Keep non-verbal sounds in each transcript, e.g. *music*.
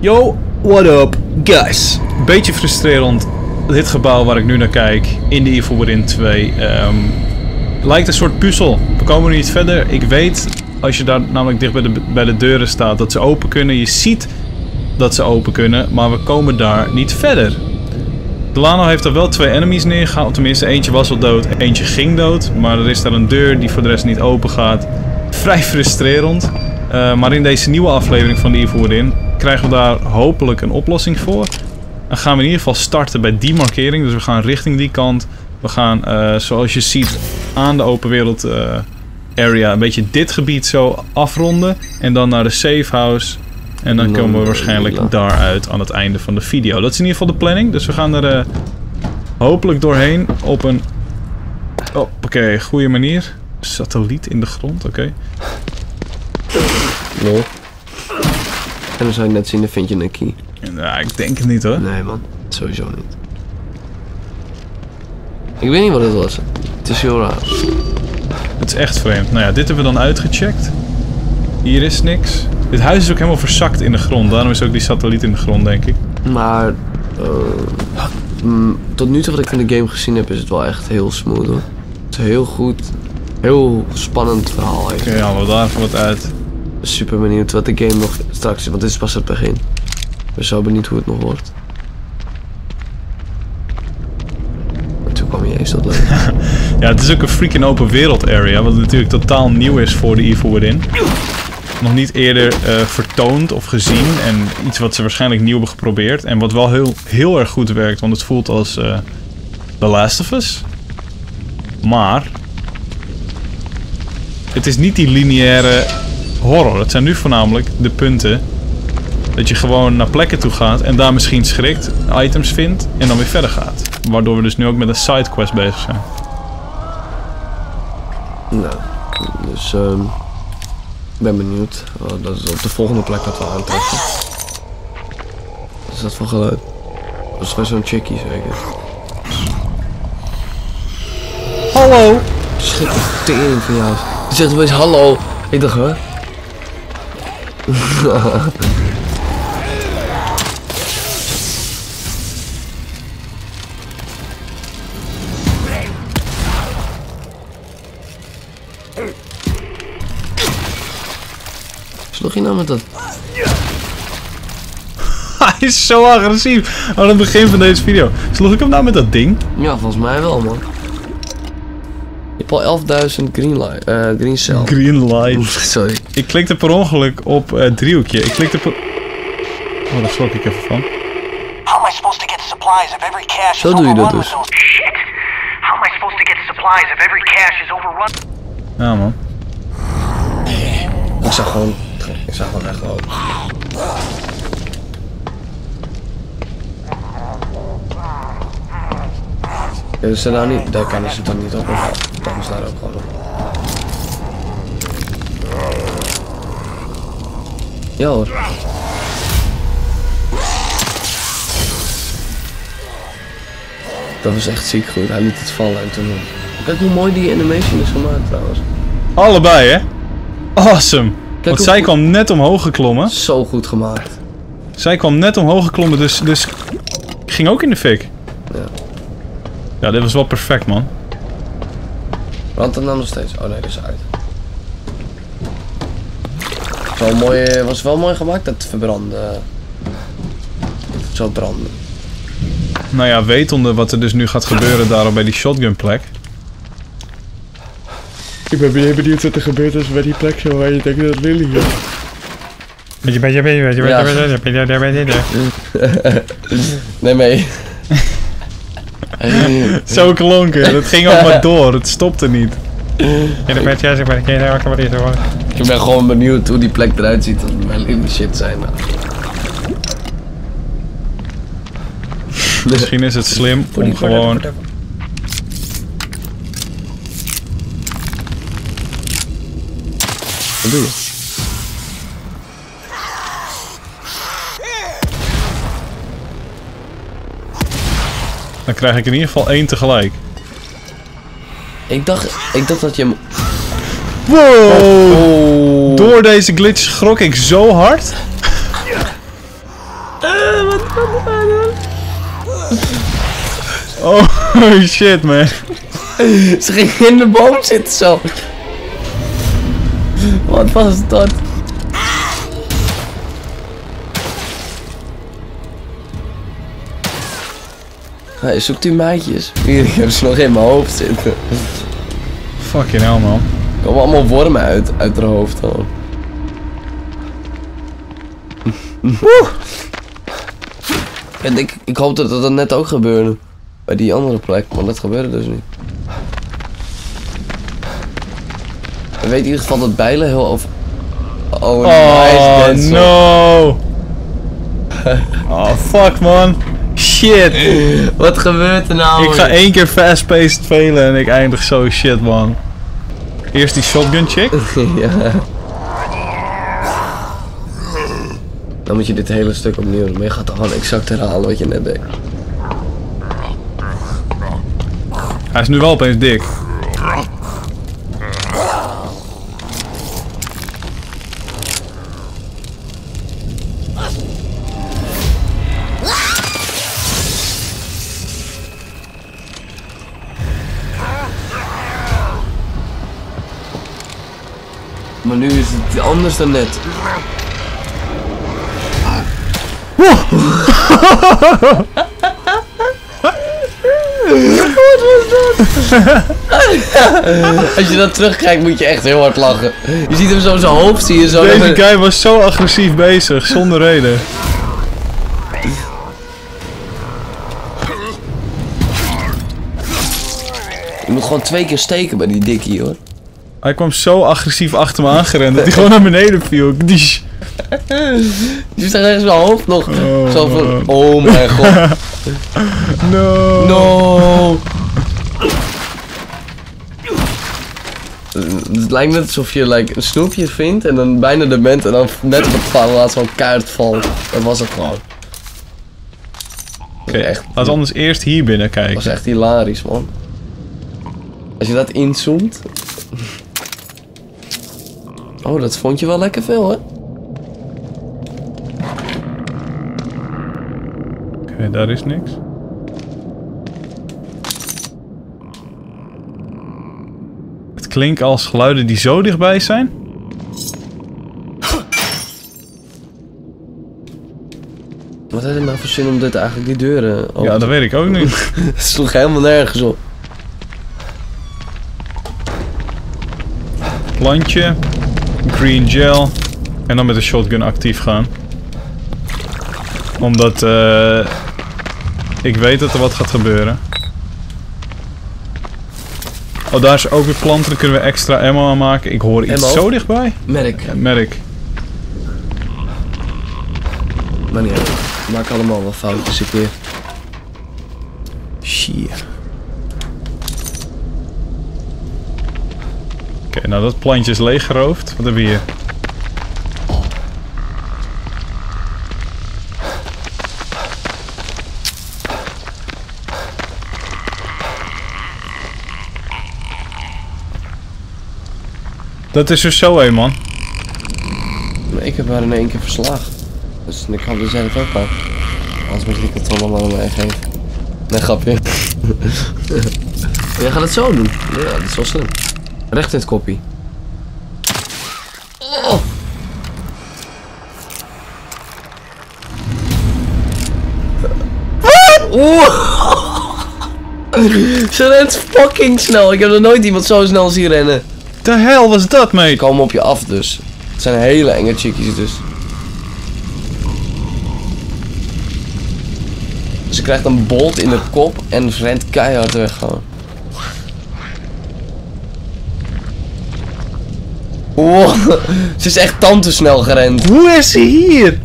Yo, what up, guys? Beetje frustrerend. Dit gebouw waar ik nu naar kijk, in de Evil Within 2, ehm, lijkt een soort puzzel. We komen niet verder. Ik weet, als je daar namelijk dicht bij de, bij de deuren staat, dat ze open kunnen. Je ziet dat ze open kunnen, maar we komen daar niet verder. Delano heeft er wel twee enemies neergehaald. Tenminste, eentje was al dood, eentje ging dood. Maar er is daar een deur die voor de rest niet open gaat. Vrij frustrerend. Uh, maar in deze nieuwe aflevering van de Evil Within krijgen we daar hopelijk een oplossing voor. Dan gaan we in ieder geval starten bij die markering. Dus we gaan richting die kant. We gaan, uh, zoals je ziet, aan de open wereld uh, area een beetje dit gebied zo afronden. En dan naar de safe house. En dan komen we waarschijnlijk daaruit aan het einde van de video. Dat is in ieder geval de planning. Dus we gaan er uh, hopelijk doorheen op een... Oh, oké, okay, goede manier. Satelliet in de grond, oké. Okay. Nee. En dan zou je net zien, dan vind je een key. Ja, ik denk het niet hoor. Nee man, sowieso niet. Ik weet niet wat het was. Het is heel raar. Het is echt vreemd. Nou ja, dit hebben we dan uitgecheckt. Hier is niks. Dit huis is ook helemaal verzakt in de grond. Daarom is ook die satelliet in de grond, denk ik. Maar... Uh, tot nu toe wat ik van de game gezien heb, is het wel echt heel smooth hoor. Het is heel goed. Heel spannend verhaal Oké, okay, halen we daar even wat uit. Super benieuwd wat de game nog straks is, want dit is pas het begin. Ik ben zo benieuwd hoe het nog wordt. En toen kwam je eens tot leuk. *laughs* ja, het is ook een freaking open wereld area, wat natuurlijk totaal nieuw is voor de Evil Within nog niet eerder uh, vertoond of gezien. En iets wat ze waarschijnlijk nieuw hebben geprobeerd. En wat wel heel, heel erg goed werkt, want het voelt als uh, The Last of Us. Maar het is niet die lineaire horror. Het zijn nu voornamelijk de punten dat je gewoon naar plekken toe gaat en daar misschien schrikt, items vindt en dan weer verder gaat. Waardoor we dus nu ook met een sidequest bezig zijn. Nou, dus um, ik ben benieuwd. Oh, dat is op de volgende plek wat we aantreffen. Wat is dat voor geluid? Dat is voor zo'n chickie zeker. Hallo! Schrik de tering van jou. Je zegt opeens hallo. Ik dacht, hè? Sloeg je nou met dat? *laughs* Hij is zo agressief. Aan het begin van deze video. Sloeg ik hem nou met dat ding? Ja, volgens mij wel, man. Hebt al 11.000 green, light, uh, green cell. Green light. Sorry. Ik klikte per ongeluk op uh, driehoekje. Ik klikte per... Oh, daar schrok ik even van. How am I supposed to get supplies if every cache Zo doe je dat dus. Shit. How am I supposed to get supplies if every cache is overrun? Ja, man. Ik zag gewoon ik zag hem echt open. Is ze daar niet? Daar kan ze dan niet op. Dan is daar ook gewoon op. Ja hoor. Dat was echt ziek goed. Hij liet het vallen en toen... Kijk hoe mooi die animation is gemaakt trouwens. Allebei hè? Awesome. Want zij kwam net omhoog geklommen. Zo goed gemaakt. Zij kwam net omhoog geklommen, dus, dus ging ook in de fik. Ja. Ja, dit was wel perfect, man. Want dan nog steeds. Oh nee, dat is uit. Wel mooi, was wel mooi gemaakt, dat verbranden. Zo branden. Nou ja, wetende wat er dus nu gaat gebeuren daar bij die shotgun plek. Ik ben benieuwd wat er gebeurt als bij die plek zo waar je denkt dat Lily is. Beetje, beetje, beetje, beetje, beetje, beetje, beetje, beetje. *laughs* Nee, mee. *laughs* Zo klonken, dat ging ook maar door, het stopte niet. *laughs* Ik ben gewoon benieuwd hoe die plek eruit ziet als mijn lieve shit zijn. *laughs* Misschien is het slim om gewoon Wat doe je? Dan krijg ik in ieder geval één tegelijk. Ik dacht, ik dacht dat je hem... Wow! Oh. Door deze glitch schrok ik zo hard. Oh *laughs* shit man. Ze ging in de boom zitten zo. Wat was dat? Hey, zoekt u maatjes? Hier, ik heb ze nog in mijn hoofd zitten. Fucking hell man. Er komen allemaal wormen uit, uit haar hoofd gewoon. En ik, ik hoopte dat dat net ook gebeurde. Bij die andere plek, maar dat gebeurde dus niet. Ik weet in ieder geval dat bijlen heel over... Oh, nice Oh dance. no. *laughs* Oh fuck man. Shit. Wat gebeurt er nou? Ik ga één keer fast-paced spelen en ik eindig zo shit man. Eerst die shotgun chick. *laughs* ja. Dan moet je dit hele stuk opnieuw doen. Maar je gaat gewoon exact herhalen wat je net deed. Hij is nu wel opeens dik. Maar nu is het anders dan net. Als je dat terugkijkt moet je echt heel hard lachen. Je ziet hem zo zijn hoofd, zie je zo. Deze guy was zo agressief bezig, zonder reden. Je moet gewoon twee keer steken bij die dikkie hoor. Hij kwam zo agressief achter me aangerend dat hij gewoon naar beneden viel. Dish. Je ziet echt zijn hoofd nog. Oh, zo van, oh mijn *laughs* god. No. No. Het lijkt net alsof je like, een snoepje vindt en dan bijna er bent en dan net op het laat zo'n kaart valt. Dat was het gewoon. Oké, echt. laten we anders eerst hier binnen Dat was kijken. echt hilarisch man. Als je dat inzoomt. Oh, dat vond je wel lekker veel hè? Oké, daar is niks. Het klinkt als geluiden die zo dichtbij zijn. Wat had het nou voor zin om dit eigenlijk die deuren open Ja, dat weet ik ook niet. *laughs* Het sloeg helemaal nergens op. Plantje, green gel en dan met de shotgun actief gaan. Omdat eh, ik weet dat er wat gaat gebeuren. Oh, daar is ook weer planten. Dan kunnen we extra ammo aan maken. Ik hoor iets Ammo? zo dichtbij. Merk. Ja, merk. Maar niet uit. We maken allemaal wel foutjes een keer. Shit. Nou dat plantje is leeggeroofd. Wat hebben we hier? Dat is er zo een, man. Maar ik heb haar in één keer verslagen. Dus ik dat jij het ook kan. Anders moet ik het allemaal aan mij geven. Nee, grapje. *laughs* jij gaat het zo doen. Ja, dat is wel slim. Recht in het koppie. Oh. Oeh. *laughs* Ze rent fucking snel. Ik heb nog nooit iemand zo snel zien rennen. De hel was dat, mate? komen op je af dus. Het zijn hele enge chickies dus. Ze krijgt een bolt in de kop en rent keihard weg gewoon. Wow, ze is echt tante snel gerend. Hoe is ze hier?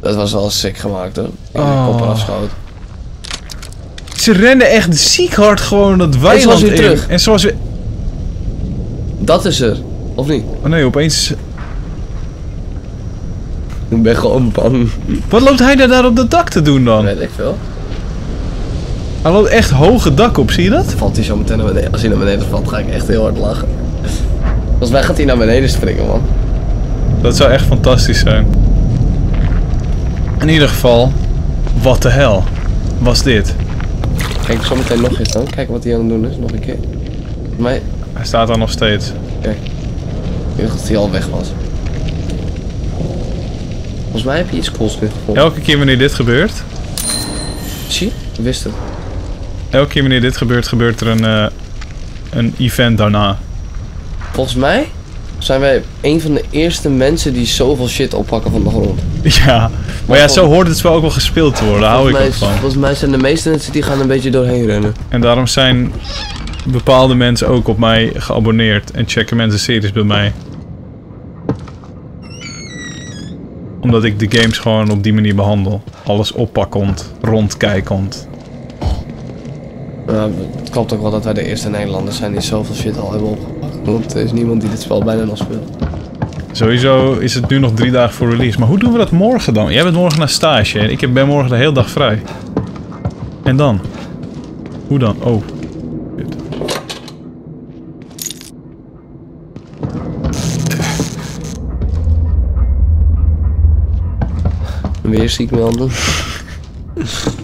Dat was wel sick gemaakt hoor. Ik Oh. de kop eraf schoot. Ze rennen echt ziek hard gewoon dat was weer in. terug. En zoals we... Dat is er. Of niet? Oh nee, opeens... Ik ben gewoon bang. Wat loopt hij daar, daar op dat dak te doen dan? Weet ik veel. Hij loopt echt hoge dak op, zie je dat? Valt hij zo meteen naar beneden. Als hij naar beneden valt ga ik echt heel hard lachen. Volgens mij gaat hij naar beneden springen, man. Dat zou echt fantastisch zijn. In ieder geval, wat de hel was dit? Kijk, zometeen nog eens dan. Kijk wat hij aan het doen is, nog een keer. Volgens mij, Hij staat daar nog steeds. kijk. Ik dacht dat hij al weg was. Volgens mij heb je iets cools weer gevonden. Elke keer wanneer dit gebeurt, Zie wist het. Elke keer wanneer dit gebeurt, gebeurt er een, eh, een event daarna. Volgens mij zijn wij een van de eerste mensen die zoveel shit oppakken van de grond. *laughs* Ja, maar ja, zo hoort het wel ook wel gespeeld te worden. Daar hou ik ook van. volgens mij zijn de meeste mensen die gaan een beetje doorheen rennen. En daarom zijn bepaalde mensen ook op mij geabonneerd en checken mensen series bij mij. Omdat ik de games gewoon op die manier behandel. Alles oppakkend, rondkijkend. Uh, het klopt ook wel dat wij de eerste Nederlanders zijn die zoveel shit al hebben opgepakt. Want er is niemand die dit spel bijna nog speelt. Sowieso is het nu nog drie dagen voor release. Maar hoe doen we dat morgen dan? Jij bent morgen naar stage en ik ben morgen de hele dag vrij. En dan? Hoe dan? Oh. Weer ziek melden. *laughs*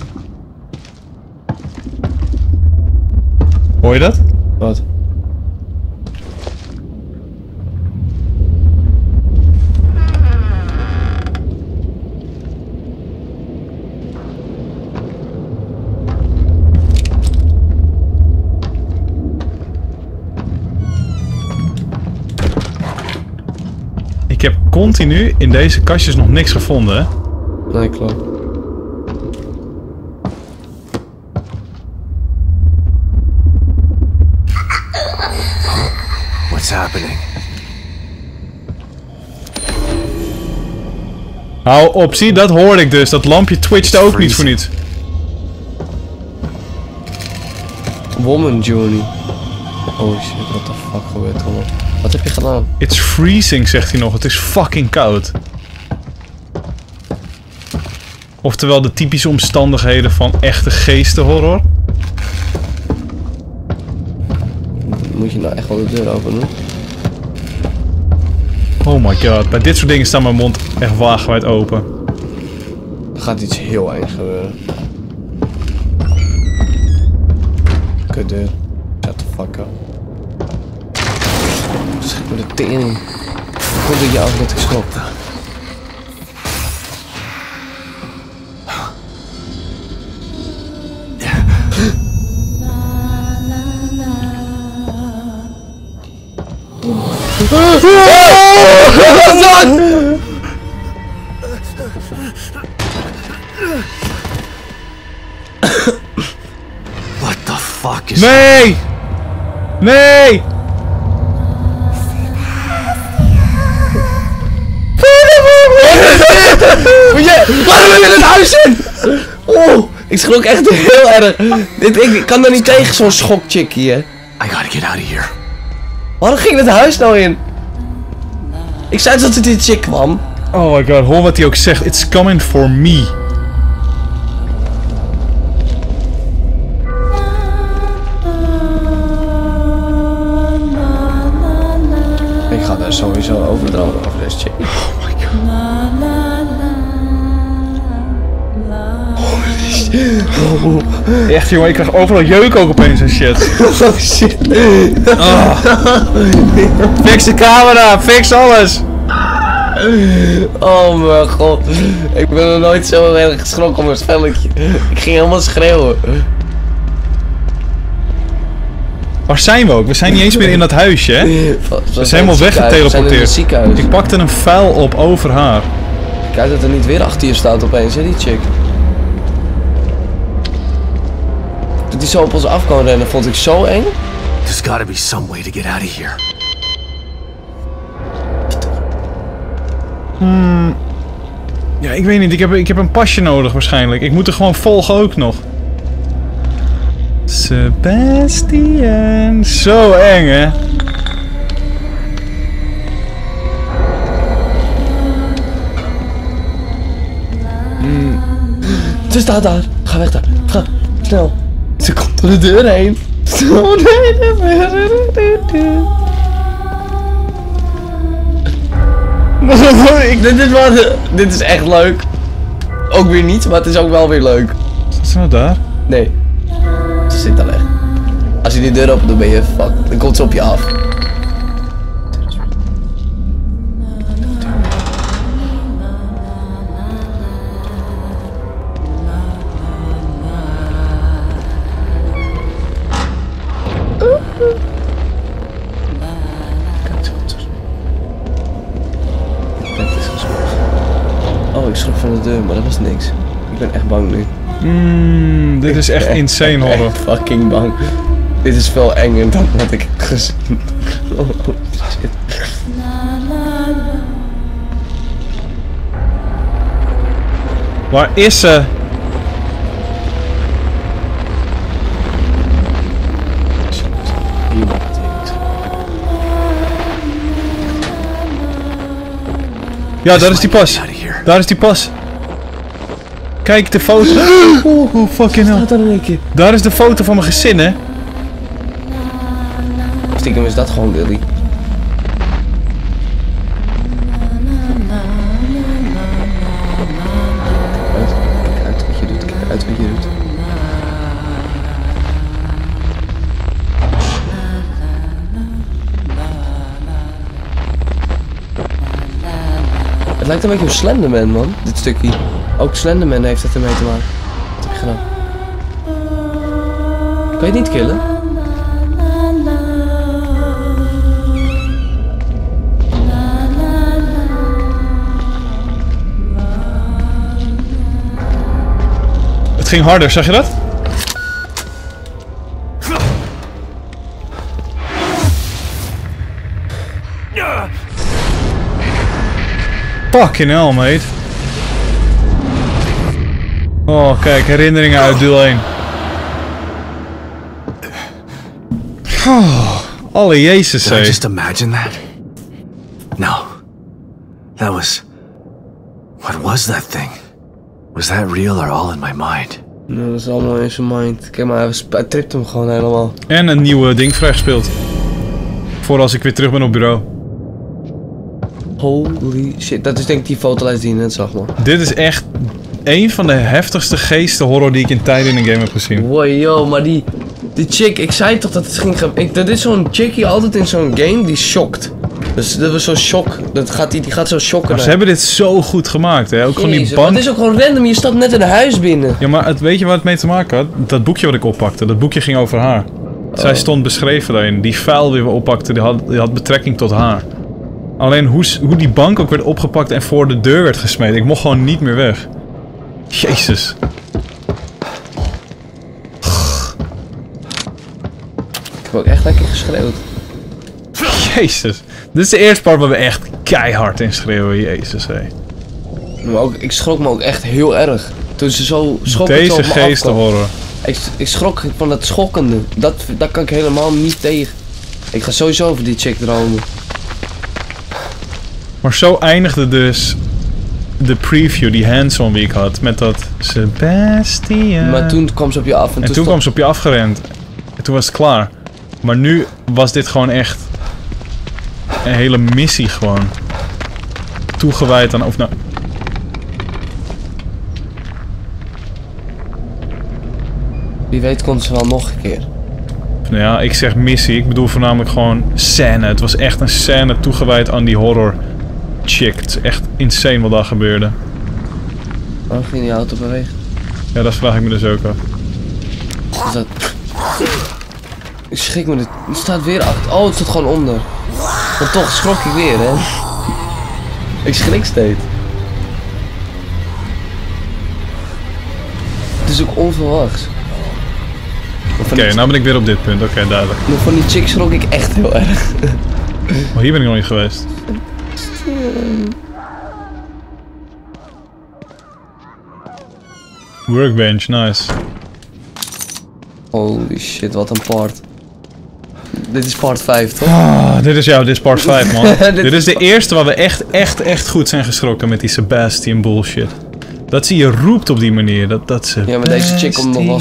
Hoor je dat? Wat? Ik heb continu in deze kastjes nog niks gevonden. Nee, klopt. Hou op, zie, dat hoorde ik dus. Dat lampje twitchte ook niet voor niets. Woman Journey. Oh shit, what the fuck gebeurt er allemaal? Wat heb je gedaan? It's freezing, zegt hij nog. Het is fucking koud. Oftewel de typische omstandigheden van echte geestenhorror. Moet je nou echt wel de deur open doen? Oh my god, bij dit soort dingen staat mijn mond echt wagenwijd open. Er gaat iets heel engs gebeuren. Kut deur. Shut the fuck up. Me de tering. Komt dat je af dat ik schrok. What the fuck is Nee! Nee! Waarom ben je het huis in? Oh, ik schrok echt heel erg. Ik, ik kan er niet tegen, zo'n schokchickie, hè. I gotta get out of here. Waarom ging het huis nou in? Ik zei dat het die chick kwam. Oh my god, hoor wat hij ook zegt. It's coming for me. Echt jongen, ik krijg overal jeuk ook opeens en shit. *laughs* Oh shit. Fix de camera, fix alles. Oh mijn god. Ik ben nog nooit zo erg geschrokken om een spelletje. Ik ging helemaal schreeuwen. Waar zijn we ook? We zijn niet eens meer in dat huisje, hè? We zijn helemaal weggeteleporteerd. Ik pakte een vuil op over haar. Kijk dat er niet weer achter je staat opeens, hè, die chick. Dat die zo op ons af kan rennen, vond ik zo eng. There's gotta be some way to get out of here. Ja, ik weet niet. Ik heb, ik heb een pasje nodig waarschijnlijk. Ik moet er gewoon volgen ook nog. Sebastian. Zo eng, hè? Ze staat daar. Ga weg daar. Ga. Snel. Ze komt door de deur heen. Oh nee, ik, dit, dit, was, dit is echt leuk. Ook weer niet, maar het is ook wel weer leuk. Zit ze nou daar? Nee. Ze zit daar weg. Als je die deur opent, dan ben je fucked. Dan komt ze op je af. Oh, ik schrok van de deur, maar dat was niks. Ik ben echt bang nu. Mm, dit is echt insane horror. Echt fucking bang. Dit is veel enger dan wat ik heb gezien. Oh, shit. Waar is ze? Ja, daar is die pas. Daar is die pas. Kijk de foto. Oeh, *gasps* oh, fucking hell. Daar is de foto van mijn gezin, hè? Stiekem is dat gewoon Willy. Het lijkt een beetje op Slenderman, man, dit stukje. Ook Slenderman heeft het ermee te maken. Wat heb je gedaan? Kan je het niet killen? Het ging harder, zag je dat? Fucking hell, mate. Oh, kijk, herinneringen uit deel 1. Oh, alle jezus, Did I just imagine that? No. That was. What was that thing? Was that real or all in my mind? Dat is allemaal in zijn mind. Kijk maar, hij tript hem gewoon helemaal. En een nieuwe ding vrijgespeeld. Voor als ik weer terug ben op bureau. Holy shit, dat is denk ik die fotolijst die je net zag, man. Dit is echt een van de heftigste geesten horror die ik in tijden in een game heb gezien. Wow, yo, maar die, die chick, ik zei toch dat het ging ik, Dat is zo'n chick die altijd in zo'n game die shockt. Dus dat was zo'n shock. Dat gaat, die, die gaat zo shocken. Maar ze hebben dit zo goed gemaakt, hè? Ook gewoon die bank. Het is ook gewoon random, je stapt net in een huis binnen. Ja, maar het, weet je waar het mee te maken had? Dat boekje wat ik oppakte, dat boekje ging over haar. Zij Oh. stond beschreven daarin. Die vuil die we oppakten, die had, die had betrekking tot haar. Alleen hoe, hoe die bank ook werd opgepakt en voor de deur werd gesmeten. Ik mocht gewoon niet meer weg. Jezus. Ik heb ook echt lekker geschreeuwd. Jezus. Dit is de eerste part waar we echt keihard in schreeuwen. Jezus, hé. Maar ook, ik schrok me ook echt heel erg. Toen ze zo zo Deze op me geesten afkwam. horror. Ik, ik schrok van dat schokkende. Dat, dat kan ik helemaal niet tegen. Ik ga sowieso over die chick dromen. Maar zo eindigde dus de preview, die hands-on die ik had, met dat Sebastian. Maar toen kwam ze op je af en, en toen, toen kwam ze op je afgerend. En toen was het klaar. Maar nu was dit gewoon echt een hele missie gewoon. Toegewijd aan, of nou... Wie weet komt ze wel nog een keer. Nou ja, ik zeg missie. Ik bedoel voornamelijk gewoon scène. Het was echt een scène toegewijd aan die horror chick. Het is echt insane wat daar gebeurde. Waarom ging die auto bewegen? Ja, dat vraag ik me dus ook af. Is dat... Ik schrik me dit. Het staat weer achter. Oh, het staat gewoon onder. Maar toch schrok ik weer, hè. Ik schrik steeds. Het is ook onverwachts. Oké, nou ben ik weer op dit punt. Oké, duidelijk. maar van die chick schrok ik echt heel erg. Maar hier ben ik nog niet geweest. Workbench, nice. Holy shit, wat een part. Dit is part 5, toch? Ah, dit is jou, dit is part 5, man. *laughs* Dit dit, is is de eerste waar we echt, echt, echt goed zijn geschrokken met die Sebastian bullshit dat zie je roept op die manier. Dat, dat ze ja, maar deze chick komt nog wel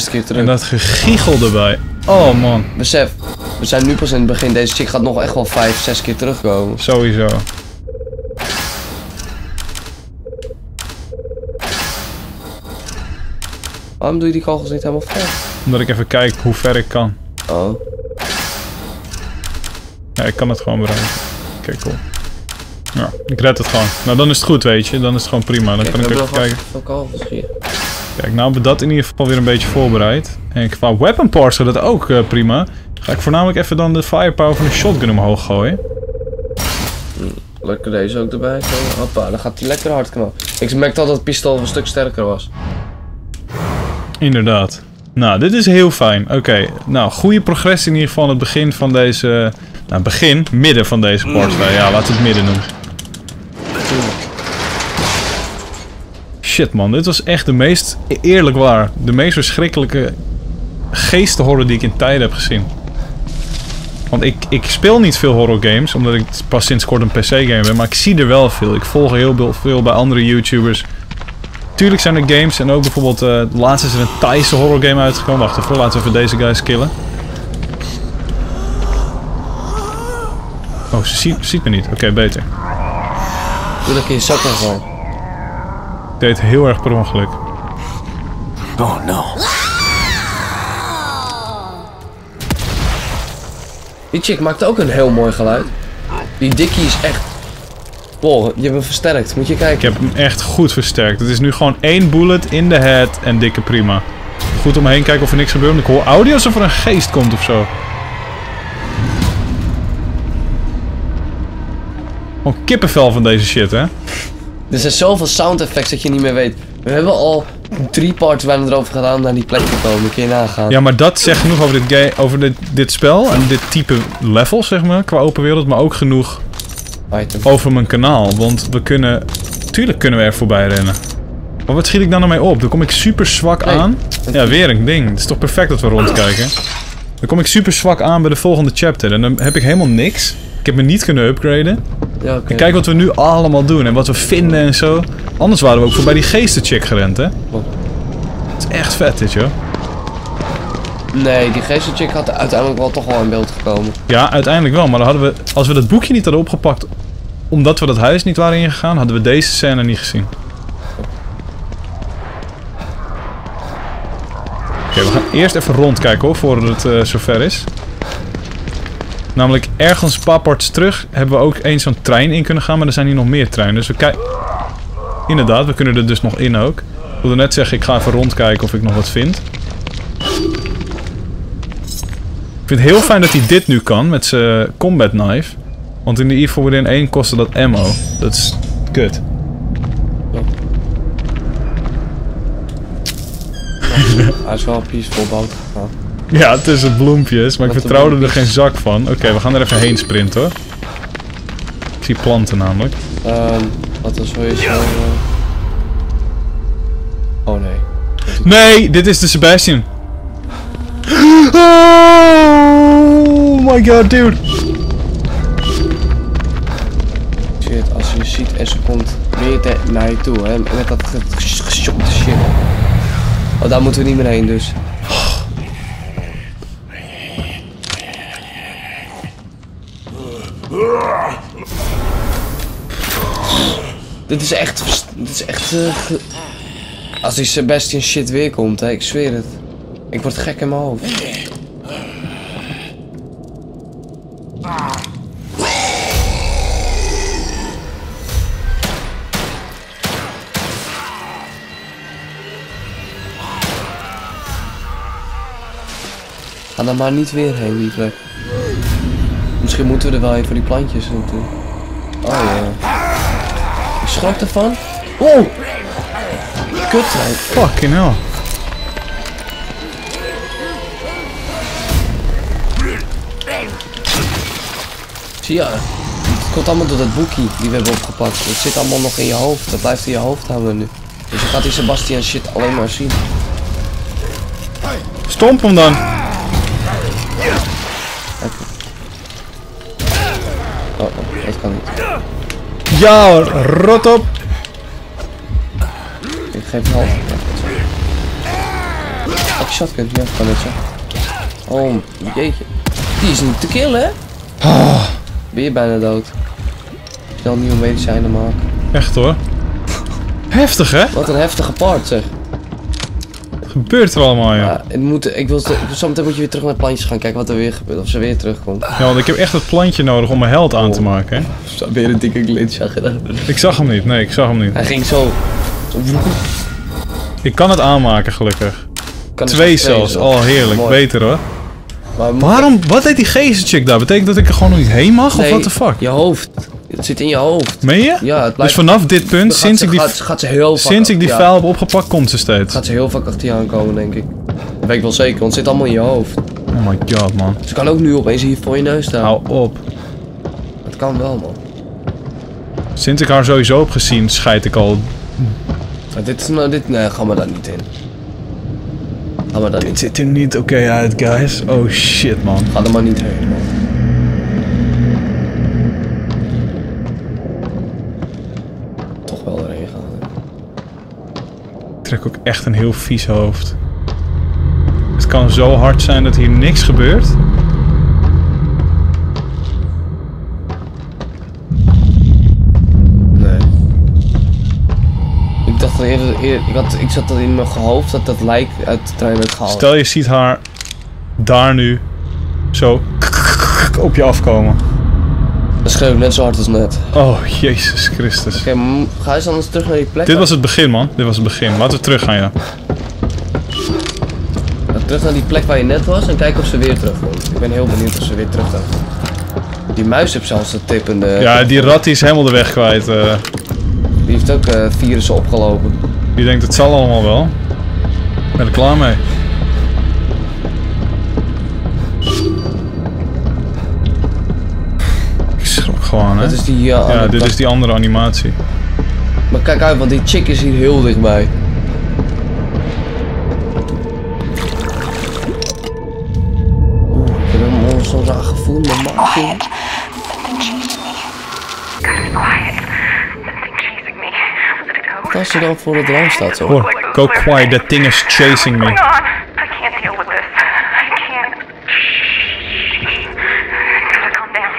26.000 keer terug. En dat gegichel erbij. Oh man. Besef, we zijn nu pas in het begin. Deze chick gaat nog echt wel 5, 6 keer terugkomen. Sowieso. Waarom doe je die kogels niet helemaal ver? Omdat ik even kijk hoe ver ik kan. Oh. Ja, ik kan het gewoon bereiken. Kijk, okay, cool. Ja, ik red het gewoon. Nou, dan is het goed, weet je. Dan is het gewoon prima. Dan Kijk, kan ik even kijken. Kijk, nou hebben we dat in ieder geval weer een beetje voorbereid. En qua weapon parts dat ook eh, prima. Ga ik voornamelijk even dan de firepower van de shotgun omhoog gooien. Lekker deze ook erbij. Zo, Hoppa, dan gaat hij lekker hard knallen. Ik merkte al dat het pistool een stuk sterker was. Inderdaad. Nou, dit is heel fijn. Oké, nou, goede progressie in ieder geval aan het begin van deze... Nou, begin, midden van deze partij. Ja, laten we het midden noemen. Shit man, dit was echt de meest, eerlijk waar, de meest verschrikkelijke geestenhorror die ik in tijden heb gezien. Want ik, ik speel niet veel horror games, omdat ik pas sinds kort een PC gamer ben, maar ik zie er wel veel. Ik volg heel veel- bij andere YouTubers. Tuurlijk zijn er games en ook bijvoorbeeld, eh laatst is er een Thaise horror game uitgekomen. Wacht even, laten we even deze guys killen. Oh, ze ziet, me niet. Oké, beter. Doe dat in je zak gewoon. Ik deed heel erg per ongeluk. Oh no. Die chick maakt ook een heel mooi geluid. Die dikkie is echt... Wow, je hebt hem versterkt. Moet je Ik kijken. heb hem echt goed versterkt. Het is nu gewoon één bullet in de head en dikke prima. Goed omheen kijken of er niks gebeurt. want Ik hoor audio alsof er een geest komt of zo. Gewoon kippenvel van deze shit, hè? Er zijn zoveel sound effects dat je niet meer weet. We hebben al drie parts bijna erover gedaan om naar die plek te komen. Kun je nagaan. Ja, maar dat zegt genoeg over dit, over dit, dit spel en dit type level, zeg maar, qua open wereld. Maar ook genoeg Item. over mijn kanaal. Want we kunnen... Tuurlijk kunnen we er voorbij rennen. Maar wat schiet ik dan ermee op? Dan kom ik super zwak Nee. aan. Ja, weer een ding. Het is toch perfect dat we rondkijken. Dan kom ik super zwak aan bij de volgende chapter. En dan heb ik helemaal niks. Ik heb me niet kunnen upgraden. Ja. En kijk wat we nu allemaal doen en wat we vinden en zo. Anders waren we ook voorbij die geestenchick gerend, hè? Klopt. Het is echt vet, dit, joh. Nee, die geestenchick had uiteindelijk wel toch wel in beeld gekomen. Ja, uiteindelijk wel. Maar dan hadden we, als we dat boekje niet hadden opgepakt, omdat we dat huis niet waren ingegaan, hadden we deze scène niet gezien. Oké, we gaan eerst even rondkijken hoor, voordat het eh, zover is. Namelijk ergens een terug hebben we ook eens zo'n trein in kunnen gaan, maar er zijn hier nog meer treinen. Dus we kijken... Inderdaad, we kunnen er dus nog in ook. Ik wilde net zeggen, ik ga even rondkijken of ik nog wat vind. Ik vind het heel fijn dat hij dit nu kan met zijn combat knife. Want in de Evil Within 1 kostte dat ammo. Dat is kut. Hij is wel peaceful gegaan. *laughs* Ja, tussen bloempjes, maar ik Wat een vertrouwde er geen zak van. Oké, we gaan er even heen sprinten hoor. Ik zie planten namelijk. Ehm, wat was sowieso... eh, Oh nee. Nee, dit is de Sebastian. *gasps* Oh my god, dude. Shit, als je ziet en ze komt weer te- naar je toe, hè. Met dat ge- ges- geshopte shit. Oh, daar moeten we niet meer heen dus. Dit is echt... Dit is echt... ge- als die Sebastian shit weer komt, hè. Ik zweer het. Ik word gek in mijn hoofd. Ga dan maar niet weer heen, die. Misschien moeten we er wel even die plantjes naartoe. Oh ja. Schrok ervan. Oh! Kut, hè. Fucking hell. Zie je? Het komt allemaal door dat boekje die we hebben opgepakt. Het zit allemaal nog in je hoofd. Dat blijft in je hoofd hangen nu. Dus je gaat die Sebastian shit alleen maar zien. Stomp hem dan. Ja, hoor, rot op. Ik geef een half. Je shotgun? Ja, kan het zo. Oh, jeetje. Die is niet te killen, hè? Ben je bijna dood? Snel nieuwe medicijnen maken. Echt hoor. Heftig hè? Wat een heftige part, zeg. Gebeurt er allemaal, joh? Ja, moet, ik wil, zometeen moet je weer terug naar het plantjes gaan kijken wat er weer gebeurt. Of ze weer terugkomt. Ja, want ik heb echt het plantje nodig om mijn held aan te maken. hè. Zo weer een dikke glitch dat? Ik zag hem niet, nee, ik zag hem niet. Hij ging zo. Ik kan het aanmaken, gelukkig. kan er Twee zelfs, zo. oh heerlijk, Mooi. beter hoor. Maar Waarom, wat deed die geestenchick daar? Betekent dat ik er gewoon nog niet heen mag, Nee, of what the fuck? Je hoofd. Het zit in je hoofd. Meen je? Ja, het Dus blijft... vanaf dit punt, gaat sinds ze- ik die, Gaat, gaat ze heel vaak... sinds ik die ja, vuil heb opgepakt, komt ze steeds. Gaat ze heel vaak achter je aankomen, denk ik. Dat weet ik wel zeker, want het zit allemaal in je hoofd. Oh my god, man. Ze kan ook nu opeens hier voor je neus staan. Hou op. Dat kan wel, man. Sinds ik haar sowieso heb gezien, scheid ik al. Maar dit is nou... Dit, nee, ga maar daar niet in. Ga maar daar Dit niet ziet er niet oké uit, guys. Oh shit, man. Ga er maar niet heen, man. Trek ook echt een heel vies hoofd. Het kan zo hard zijn dat hier niks gebeurt. Nee. Ik dacht eerder, eer- ik, had, ik zat dat in mijn hoofd dat dat lijk uit de trein werd gehaald. Stel je ziet haar daar nu zo op je afkomen. Dat schreeuw ik net zo hard als net. Oh, Jezus Christus. Oké, ga eens anders terug naar die plek. Dit was het begin, man. Dit was het begin. Laten we terug gaan, ja. Ga terug naar die plek waar je net was en kijk of ze weer terugkomt. Ik ben heel benieuwd of ze weer terug gaat. Die muis heeft zelfs de tippende. Ja, die rat die is helemaal de weg kwijt. eh. Die heeft ook eh, virussen opgelopen. die denkt, het zal allemaal wel. Ik ben er klaar mee. Gewoon, hè. Dat is die. eh, Ja, dit is die andere animatie. Maar kijk uit, want die chick is hier heel dichtbij. Oeh, ik heb helemaal zo'n raar gevoel maag. hier. Wat als je dan voor het raam staat zo? Hoor, go quiet, that thing is chasing me. going on? I can't deal with this. I can't. Gotta calm down.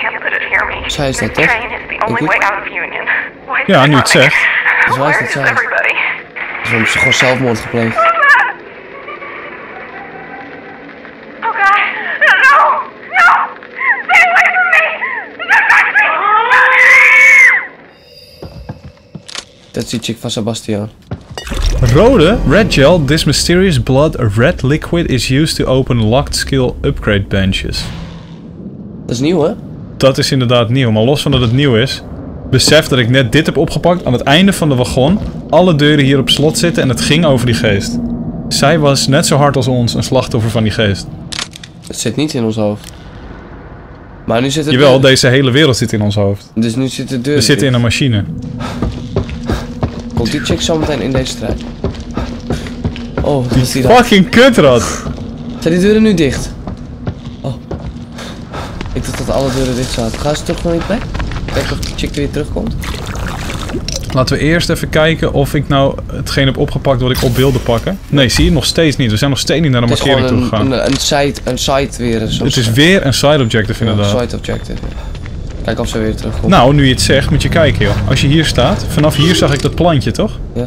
Can't let it hear me. Zij is dat, This toch? train is the only Denk ik. way out of Union. Why is Ja, nu not het zegt. Dus waar is Where dat is zij? everybody? Ze hebben gewoon zelfmoord gepleegd. Oh God! No! No! Stay away from me! Don't touch me! Dat is die chick van Sebastian. Rode, red gel, this mysterious blood, red liquid is used to open locked skill upgrade benches. Dat is nieuw, hè? Dat is inderdaad nieuw, maar los van dat het nieuw is, besef dat ik net dit heb opgepakt aan het einde van de wagon. Alle deuren hier op slot zitten en het ging over die geest. Zij was net zo hard als ons een slachtoffer van die geest. Het zit niet in ons hoofd. Maar nu zit het... Jawel, deze hele wereld zit in ons hoofd. Dus nu zit de deur We zitten in een machine. Komt die chick zometeen in deze strijd? Oh, die daar. Fucking kutrat! Zijn die deuren nu dicht? Ik dacht dat alle deuren dicht zaten. Gaan ze terug naar die plek? Kijken of die chick weer terugkomt. Laten we eerst even kijken of ik nou hetgeen heb opgepakt wat ik op wilde pakken. Nee, zie je nog steeds niet. We zijn nog steeds niet naar de markering toe gegaan. een, een, een site, een site weer. Het is weer een side objective ja, een inderdaad. site objective. Kijk of ze weer terugkomt. Nou, nu je het zegt, moet je kijken joh. Als je hier staat, vanaf hier zag ik dat plantje toch? Ja.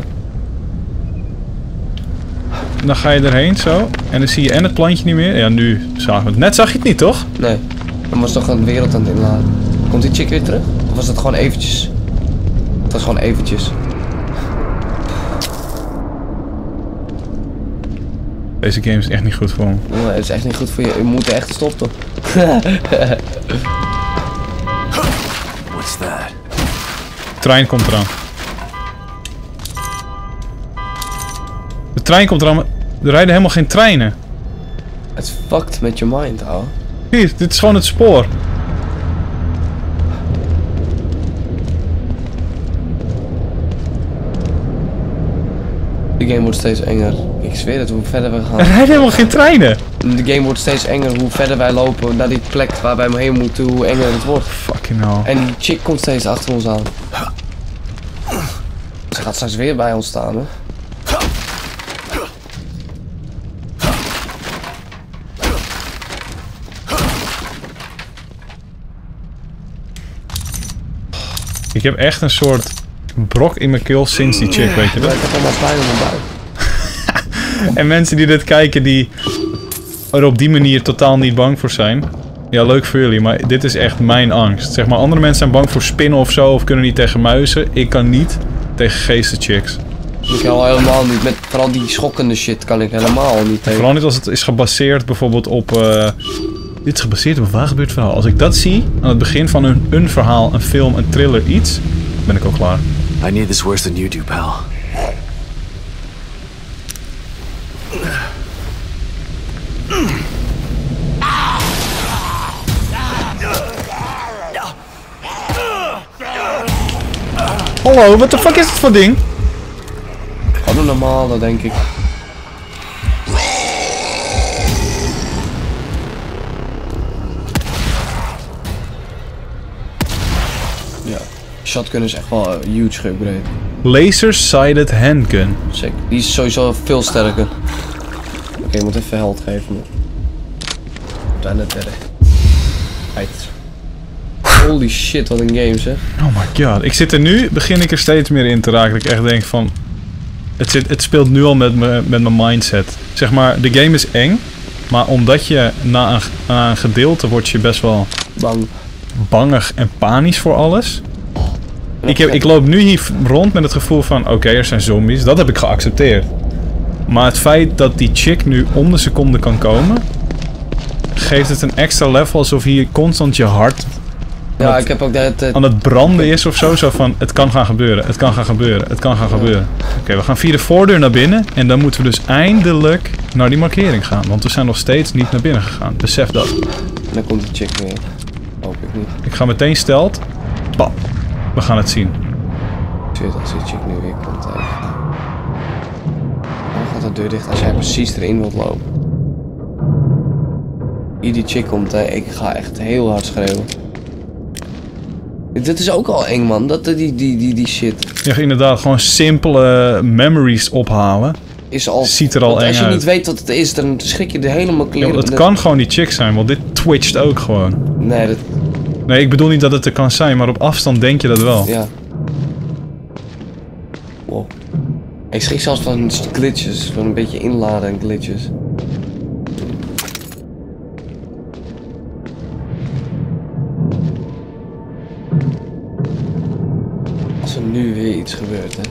Dan ga je erheen zo. En dan zie je en het plantje niet meer. Ja, nu zagen we het. Net zag je het niet toch? Nee. Dan was toch een wereld aan het inladen. Komt die chick weer terug? Of was dat gewoon eventjes? Het was gewoon eventjes. Deze game is echt niet goed voor me. Nee, het is echt niet goed voor je. Je moet er echt stoppen. *laughs* What's that? trein komt eraan. De trein komt eraan, maar er rijden helemaal geen treinen. Het fucked met je mind, ouwe. Hier, dit is gewoon het spoor. De game wordt steeds enger. Ik zweer het, hoe verder we Er gaan. rijden helemaal geen treinen. De game wordt steeds enger. Hoe verder wij lopen naar die plek waar wij heen moeten, hoe enger het wordt. Fucking hell. En die chick komt steeds achter ons aan. Ze gaat straks weer bij ons staan, hè? Ik heb echt een soort brok in mijn keel sinds die chick, weet je dat? ik heb allemaal pijn in mijn buik. *laughs* en mensen die dit kijken die er op die manier totaal niet bang voor zijn. Ja, leuk voor jullie, maar dit is echt mijn angst. Zeg maar, andere mensen zijn bang voor spinnen of zo, of kunnen niet tegen muizen. Ik kan niet tegen geestenchicks. Ik kan helemaal niet. Met vooral die schokkende shit kan ik helemaal niet tegen. Vooral niet als het is gebaseerd bijvoorbeeld op... eh, dit is gebaseerd op een waar gebeurd verhaal. Als ik dat zie, aan het begin van een, een verhaal, een film, een thriller, iets, ben ik al klaar. I need this worse than you do, pal. Hallo, wat de fuck is het voor ding? Gewoon een normale, denk ik. Shotgun is echt wel eh, huge geüpgrade. Laser-sighted handgun. Zeker. Die is sowieso veel sterker. Oké, je moet even held geven. man. Zijn net derde. Uit. Holy shit, wat een game zeg. Oh my god. Ik zit er nu, begin ik er steeds meer in te raken. Dat ik echt denk van... Het, zit, het speelt nu al met, me, met mijn mindset. Zeg maar, de game is eng. Maar omdat je na een, na een gedeelte word je best wel Bang. bangig en panisch voor alles. Ik, heb, ik loop nu hier rond met het gevoel van... Oké, er zijn zombies. Dat heb ik geaccepteerd. Maar het feit dat die chick nu om de seconde kan komen... Geeft het een extra level alsof hier constant je hart Ja, ik heb ook de, de, aan het branden is of zo. Zo van, het kan gaan gebeuren, het kan gaan gebeuren, het kan gaan gebeuren. Oké, we gaan via de voordeur naar binnen. En dan moeten we dus eindelijk naar die markering gaan. Want we zijn nog steeds niet naar binnen gegaan. Besef dat. dan komt die chick weer. Hoop ik niet. Ik ga meteen stelt. Bam. We gaan het zien. Shit, als die chick nu weer komt. Hè. Dan gaat de deur dicht als jij precies erin wilt lopen. Die chick komt, hè. ik ga echt heel hard schreeuwen. Dit is ook al eng, man. Dat, die, die, die, die shit Ja, inderdaad, gewoon simpele memories ophalen. is al... Ziet er al eng Als je uit. niet weet wat het is, dan schrik je er helemaal Ja, kleren. want het kan gewoon die chick zijn, want dit twitcht ook gewoon. Nee, dat... Nee, ik bedoel niet dat het er kan zijn, maar op afstand denk je dat wel. Ja. Wow. Ik schrik zelfs van glitches. Van een beetje inladen en glitches. Als er nu weer iets gebeurt, hè.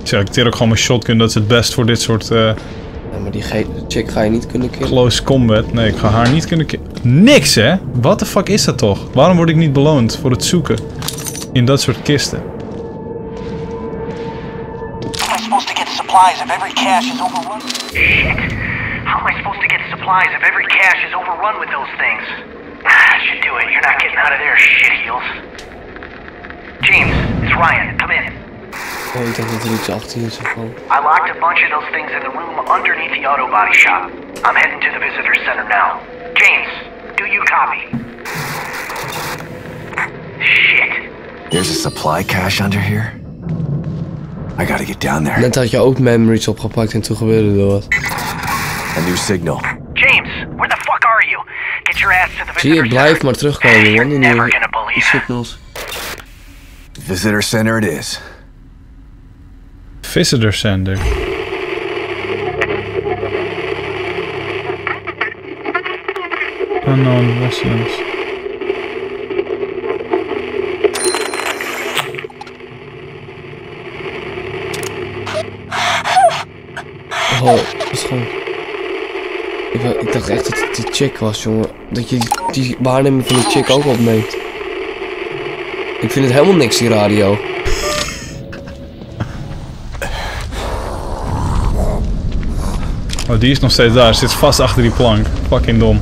Ik selecteer ook gewoon mijn shotgun, dat is het best voor dit soort eh, Ja, maar die chick ga je niet kunnen killen. close combat. Nee, ik ga haar niet kunnen ki- Niks, hè? Wat de fuck is dat toch? Waarom word ik niet beloond voor het zoeken in dat soort kisten? How am I supposed to get supplies if every cache is overrun? Shit. How am I supposed to get supplies if every cache is overrun with those things? I should do it. You're not getting out of there, shitheels. James, it's Ryan. Come in. Oh, ik dacht dat er iets achter zou komen. I locked a bunch of those things in the room underneath the auto body shop. I'm heading to the visitor center now. James, you copy? Shit. There's a supply cache under here. I gotta get down there. Net had je ook memories opgepakt en toen gebeurde er wat. A new signal. James, where the fuck are you? Get your ass to the Zie visitor je, blijf center. maar terugkomen, man. You're In never die, gonna believe signals. Visitor center it is. Visitor Center. Unknown residence. Oh, is gewoon... Ik dacht echt dat het die chick was, jongen. Dat je die, die waarneming van die chick ook opneemt. Ik vind het helemaal niks, die radio. Oh, die is nog steeds daar. Zit vast achter die plank. Fucking dom.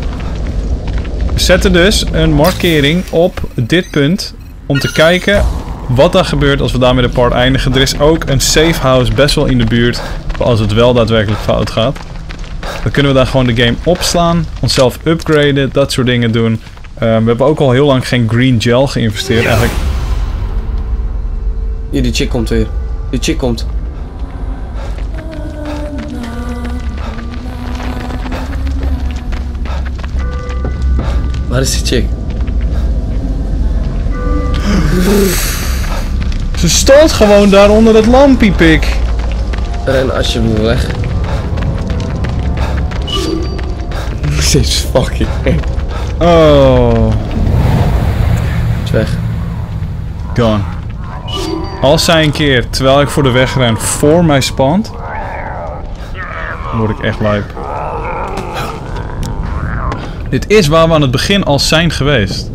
Zetten dus een markering op dit punt om te kijken wat daar gebeurt als we daarmee de part eindigen. Er is ook een safe house best wel in de buurt als het wel daadwerkelijk fout gaat. Dan kunnen we daar gewoon de game opslaan, onszelf upgraden, dat soort dingen doen. Eh, we hebben ook al heel lang geen green gel geïnvesteerd. Eigenlijk Hier, die chick komt weer. Die chick komt. Waar is die chick? Ze stoot gewoon daar onder het lampie, pik. Ren alsjeblieft weg. *laughs* Dit is fucking. Oh, Is weg. gone. Als zij een keer, terwijl ik voor de weg ren, voor mij spant, dan word ik echt lijp. Dit is waar we aan het begin al zijn geweest.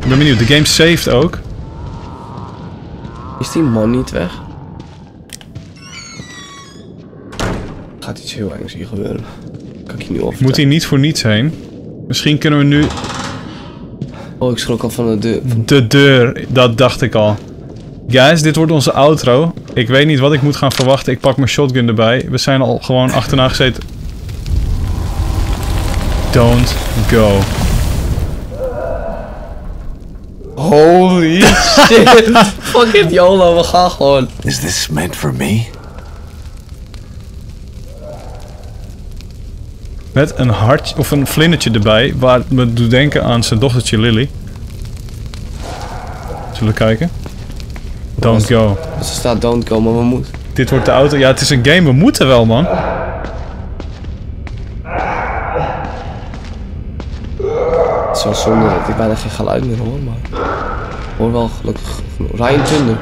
Ik ben benieuwd, de game saved ook. Is die man niet weg? Gaat iets heel engs hier gebeuren. Kan ik je nu over. Moet hij niet voor niets heen. Misschien kunnen we nu Oh, ik schrok al van de deur. De deur, dat dacht ik al. Guys, dit wordt onze outro. Ik weet niet wat ik moet gaan verwachten. Ik pak mijn shotgun erbij. We zijn al gewoon achterna gezeten. Don't go. Holy shit. *laughs* Fuck it, YOLO, we gaan gewoon. Is this meant for me? Met een hartje of een vlindertje erbij. Waar het me doet denken aan zijn dochtertje Lily. Zullen we kijken? Don't go. Er staat don't go, maar we moeten. Dit wordt de auto. Ja, het is een game. We moeten wel, man. Is wel zonde dat ik bijna geen geluid meer hoor, maar... Ik hoor wel gelukkig. Ryan Thunder.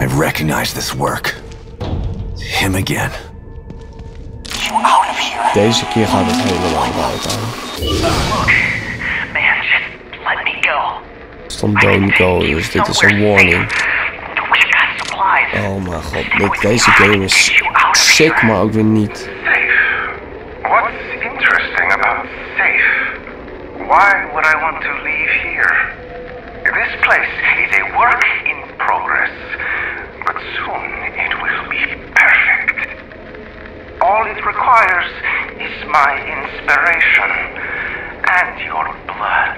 I recognize this work. It's him again. You out of here. Deze keer gaat het helemaal aan. Man, just let me go. Stond don't go, dus dit is een warning. Oh mijn god, dit, deze game is sick, maar ook weer niet. What's interesting about safe? Why would I want to leave here? This place is a work in progress, but soon it will be perfect. All it requires is my inspiration and your blood.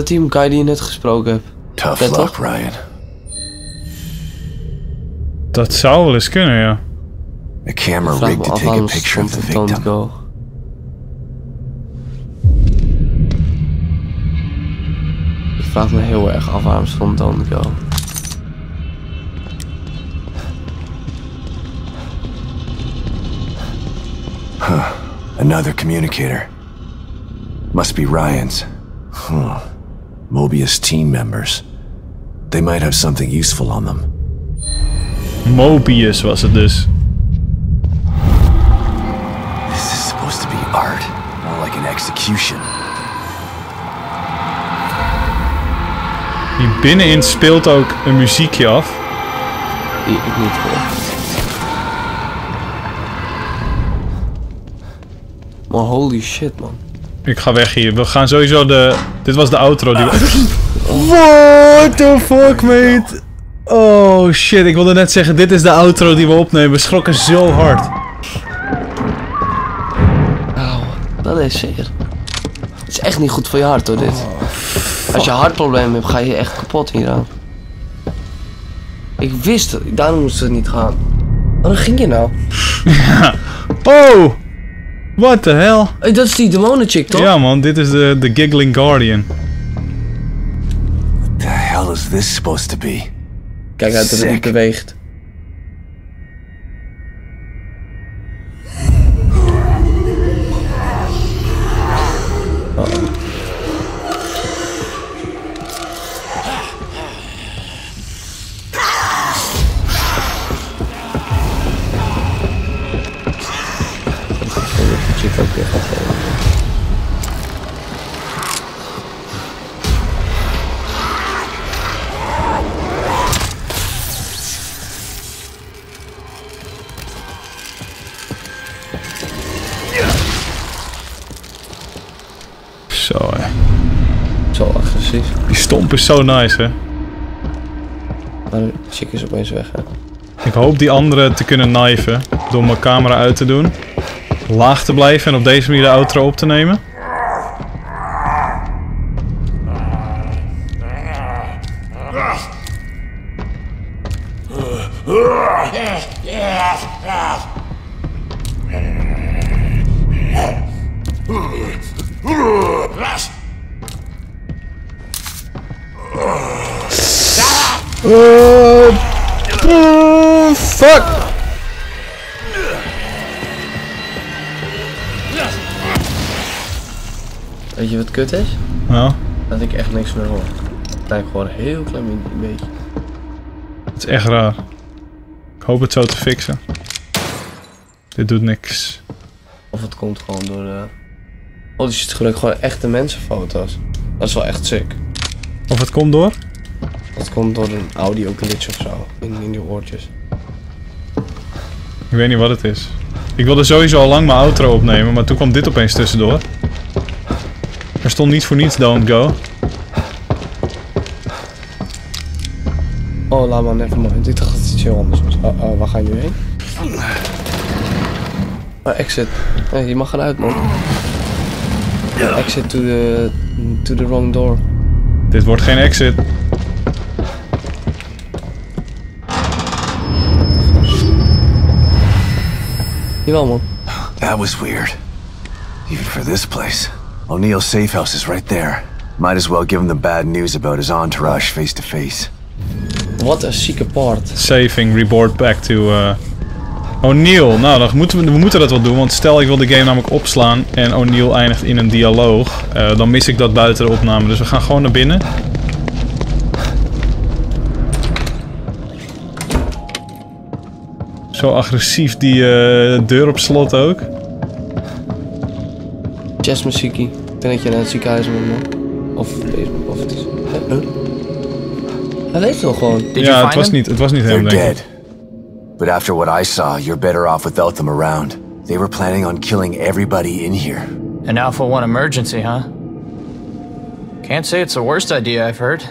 Dat die guy die je net gesproken hebt? Tough Dat luck, toch? Ryan. Dat zou wel eens kunnen, ja. A camera rigged to take a picture of the don't victim. go. Ik vraag me heel erg af waarom stond don't go. Another communicator. Must be Ryan's. Huh. Mobius team members. They might have something useful on them. Mobius was het dus. This is supposed to be art, more like an execution. Hier binnenin speelt ook een muziekje af. Die ik niet hoor. Maar holy shit man. Ik ga weg hier. We gaan sowieso de... Dit was de outro die we... *laughs* What the fuck, mate? Oh shit, ik wilde net zeggen, dit is de outro die we opnemen. We schrokken zo hard. Auw, dat is zeker. Het is echt niet goed voor je hart hoor dit. Als je hartproblemen hebt, ga je echt kapot hieraan. Ik wist het, daarom moest het niet gaan. Waarom ging je nou? *laughs* Oh! What the hell? Hey, dat is die demonenchick toch? Ja man, dit is de, de Giggling Guardian. The hell is this supposed to be? Kijk uit dat het beweegt. Zo nice hè. Maar de chick is opeens weg hè. Ik hoop die andere te kunnen knifen door mijn camera uit te doen. Laag te blijven en op deze manier de outro op te nemen. Oh, fuck! Weet je wat kut is? Nou, Dat ik echt niks meer hoor. Kijk, gewoon een heel klein be- beetje. het is echt raar. Ik hoop het zo te fixen. Dit doet niks. Of het komt gewoon door de... Oh, die ziet gelukkig gewoon echte mensenfoto's. Dat is wel echt sick. Of het komt door? Dat komt door een audio glitch of zo. In, in die oortjes. Ik weet niet wat het is. Ik wilde sowieso al lang mijn outro opnemen, maar toen kwam dit opeens tussendoor. Er stond niet voor niets Don't Go. Oh, laat maar. Ik dacht dat het iets heel anders was. Oh, oh, waar ga je nu heen? Oh, exit. Nee, je mag eruit, man. Exit to the, to the wrong door. Dit wordt geen exit. Jawel, man. That was weird. Even for this place. O'Neill's safe house is right there. Might as well give him the bad news about his entourage face to face. Wat een zieke part. Saving, reboard back to... eh O'Neill. Nou, dan moeten we, we moeten dat wel doen, want stel ik wil de game namelijk opslaan en O'Neill eindigt in een dialoog, eh, dan mis ik dat buiten de opname. Dus we gaan gewoon naar binnen. Zo agressief die eh, deur op slot ook. Jazzmuziekie. Ik denk dat je naar het ziekenhuis moet, man. Of, of het is... Huh? Hij leeft nog gewoon. Did ja, het was, him? niet, het was niet They're hem, denk ik. dead. But after what I saw, you're better off without them around. They were planning on killing everybody in here. An Alpha 1 emergency, huh? Can't say it's the worst idea I've heard.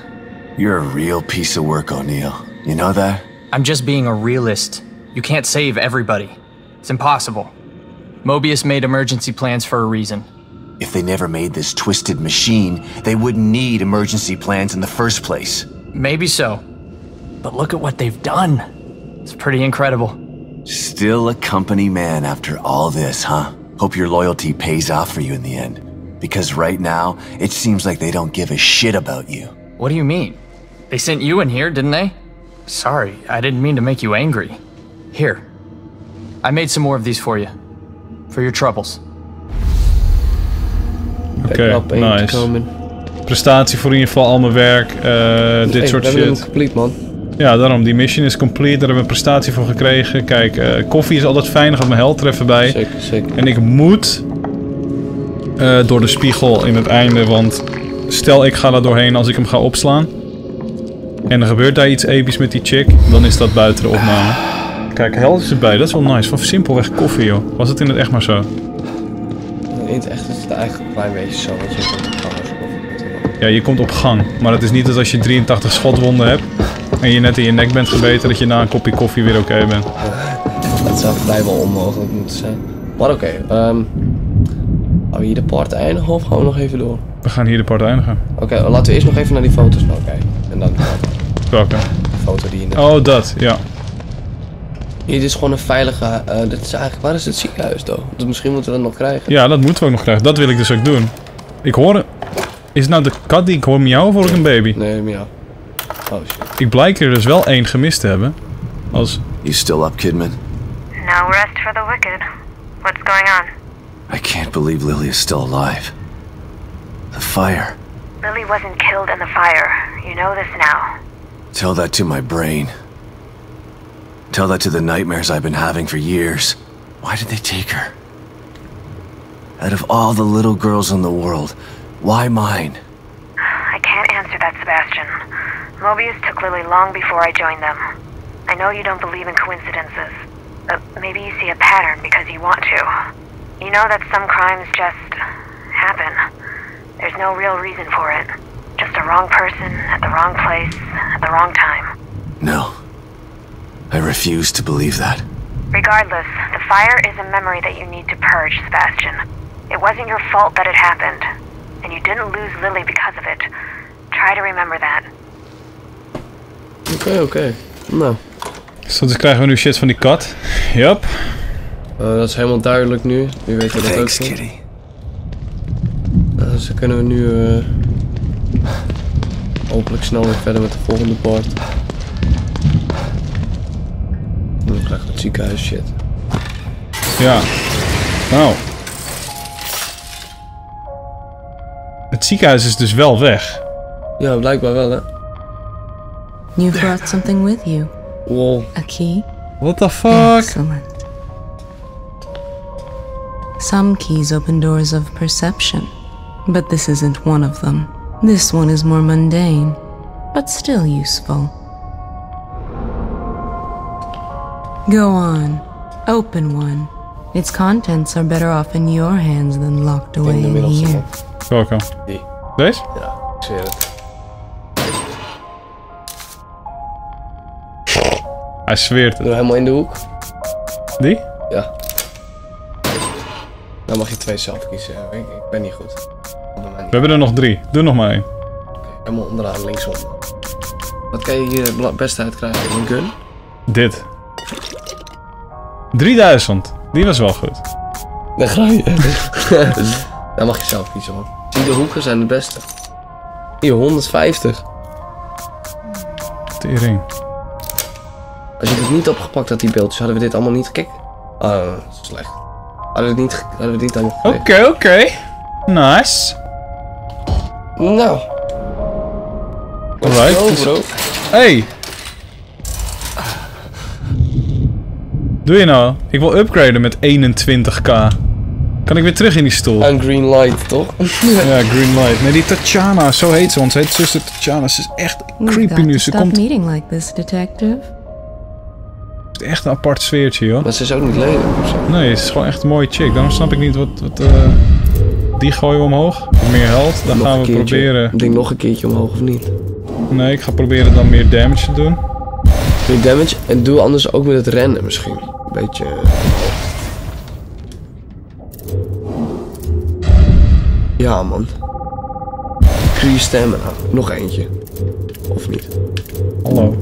You're a real piece of work, O'Neill. You know that? I'm just being a realist. You can't save everybody. It's impossible. Mobius made emergency plans for a reason. If they never made this twisted machine, they wouldn't need emergency plans in the first place. Maybe so. But look at what they've done. It's pretty incredible. Still a company man after all this, huh? Hope your loyalty pays off for you in the end. Because right now, it seems like they don't give a shit about you. What do you mean? They sent you in here, didn't they? Sorry, I didn't mean to make you angry. Here. I made some more of these for you. For your troubles. Oké, nice. Prestatie voor in ieder geval al mijn werk, eh, dit Hey, soort we hebben hem shit. complete, man. Ja, daarom, die mission is complete, daar hebben we een prestatie voor gekregen. Kijk, eh, koffie is altijd fijn, er gaat mijn held er even bij. Zeker, zeker. En ik moet eh, door de spiegel in het einde, want stel ik ga daar doorheen als ik hem ga opslaan. En er gebeurt daar iets episch met die chick, dan is dat buiten de opname. Kijk, held is erbij, dat is wel nice. Van simpelweg koffie, joh. Was het in het echt maar zo? In het echt is het eigenlijk een klein beetje zo. Dat je het op de gang is, of- Ja, je komt op gang. Maar het is niet dat als je 83 schotwonden hebt en je net in je nek bent gebeten, dat je na een kopje koffie weer oké bent. *laughs* Dat zou vrijwel onmogelijk moeten zijn. Maar oké, ehm gaan we hier de part eindigen of gaan we nog even door? We gaan hier de part eindigen. Oké, laten we eerst nog even naar die foto's nou kijken. En dan de Welke? foto die je net... Oh, dat, ja. Hier is gewoon een veilige... eh dit is eigenlijk... Waar is het ziekenhuis, toch? Dus misschien moeten we dat nog krijgen. Ja, dat moeten we ook nog krijgen. Dat wil ik dus ook doen. Ik hoor... Is het nou de kat die ik hoor miauw of hoor ik een baby? Nee, ja. Oh shit. Ik blijk er dus wel één gemist te hebben. Als... You still up, Kidman? No rest for the wicked. What's going on? I can't believe Lily is still alive. The fire. Lily wasn't killed in the fire. You know this now. Tell that to my brain. Tell that to the nightmares I've been having for years. Why did they take her? Out of all the little girls in the world, why mine? I can't answer that, Sebastian. Mobius took Lily long before I joined them. I know you don't believe in coincidences, but maybe you see a pattern because you want to. You know that some crimes just happen. There's no real reason for it. Just a wrong person at the wrong place at the wrong time. No. I refuse to believe that. Regardless, the fire is a memory that you need to purge, Sebastian. It wasn't your fault that it happened, and you didn't lose Lily because of it. Try to remember that. Oké, oké. Nou, Dus dus krijgen we nu shit van die kat. Yup. eh, dat is helemaal duidelijk nu. Nu weten we dat ook. Thanks, zo. Kitty. dus dan kunnen we nu eh, hopelijk snel weer verder met de volgende part. Krijg het ziekenhuis shit. Ja. Nou. Het ziekenhuis is dus wel weg. Ja, blijkbaar wel hè. You brought something with you. Wow. A key? What the fuck? Excellent. Some keys open doors of perception, but this isn't one of them. This one is more mundane, but still useful. Go on, open one. Its contents are better off in your hands than locked away denk de in middelste here. man. Welke? Die. Deze? Ja, ik zweer het. Hij zweert het. Doe helemaal in de hoek. Die? Ja. Dan mag je twee zelf kiezen. Ik, ik ben niet goed. We hebben er nog drie. Doe nog maar één. Helemaal onderaan, linksom. Wat kan je hier het beste uit krijgen? Een gun? Dit. 3000. Die was wel goed. *laughs* Daar ga je. Dan mag je zelf kiezen hoor. Zie de hoeken zijn het beste. Hier, 150. Tering. Als je dit niet opgepakt had, die beeldjes, hadden we dit allemaal niet gekeken. Ah, is slecht. Hadden we het niet, hadden we het niet allemaal Oké, gekeken. oké. Nice. Nou. Alright. Hey. Doe je nou? Ik wil upgraden met 21k. Kan ik weer terug in die stoel? Een green light, toch? *laughs* Ja, green light. Nee, die Tatjana, zo heet ze, want ze heet zuster Tatjana. Ze is echt creepy nu. Ze stop komt meeting like this, detective. echt een apart sfeertje, joh. Maar ze is ook niet lelijk of zo. Nee, het is gewoon echt een mooie chick. Daarom snap ik niet wat... wat eh, die gooien we omhoog. Meer held. Dan Nog gaan we proberen... Ik denk nog een keertje omhoog of niet. Nee, ik ga proberen dan meer damage te doen. Doe damage en doe anders ook met het rennen misschien. Een beetje. eh, Ja, man. Increase stamina. Nog eentje. Of niet? Hallo.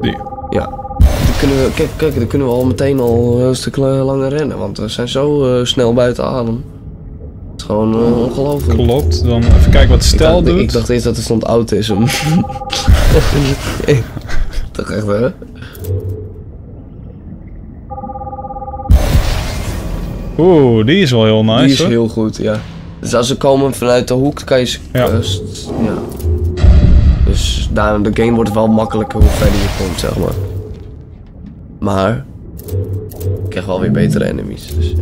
Die. Ja. Dan kunnen we, kijk, kijk, dan kunnen we al meteen al een heel stuk la- langer rennen. Want we zijn zo eh, snel buiten adem. Het is gewoon eh, ongelooflijk. Klopt. Dan even kijken wat Ik stel dacht, doet. ik dacht eerst dat er stond autism. *laughs* *laughs* Toch echt, hè? Oeh, die is wel heel nice, Die is hoor. heel goed, ja. Dus als ze komen vanuit de hoek, kan je ze... Ja. eh, st- ja. Dus daar, de game wordt wel makkelijker hoe verder je komt, zeg maar. Maar... Ik krijg wel weer betere enemies, dus... ja.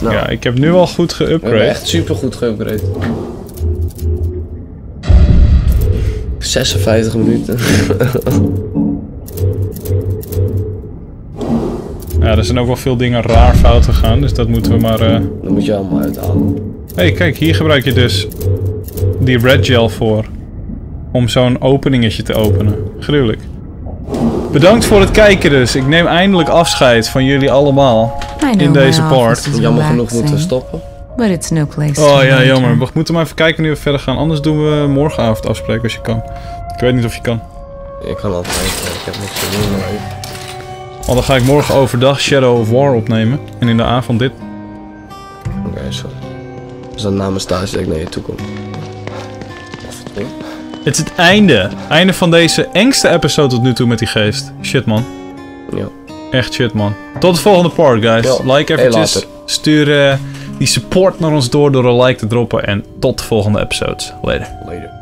Nou, Ja, ik heb nu al goed geupgrade. echt super goed geupgrade. 56 minuten. *laughs* Ja, er zijn ook wel veel dingen raar fout gegaan, dus dat moeten we maar... eh Dan moet je allemaal uithalen. Hé, hey, kijk, hier gebruik je dus die red gel voor. Om zo'n openingetje te openen. Gruwelijk. Bedankt voor het kijken dus. Ik neem eindelijk afscheid van jullie allemaal. In deze part. Jammer genoeg moeten stoppen. But it's no place Oh ja, jammer. We moeten maar even kijken nu we verder gaan. Anders doen we morgenavond afspreken als je kan. Ik weet niet of je kan. Ik kan altijd, ik heb niks te doen. Want dan ga ik morgen overdag Shadow of War opnemen. En in de avond dit. Oké, sorry. Dus dan na mijn stage dat ik naar je toe kom. Het is het einde. Einde van deze engste episode tot nu toe met die geest. Shit man. Ja. Echt shit man. Tot de volgende part guys. Ja. Like eventjes. Stuur eh, die support naar ons door door een like te droppen. En tot de volgende episodes. Later. Later.